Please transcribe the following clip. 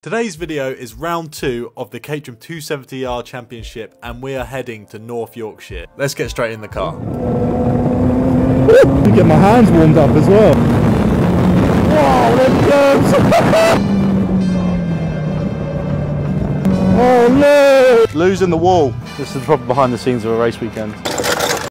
Today's video is round two of the Caterham 270R Championship and we are heading to North Yorkshire. Let's get straight in the car. To get my hands warmed up as well. Wow, them goes! oh no! Losing the wall. This is the problem behind the scenes of a race weekend.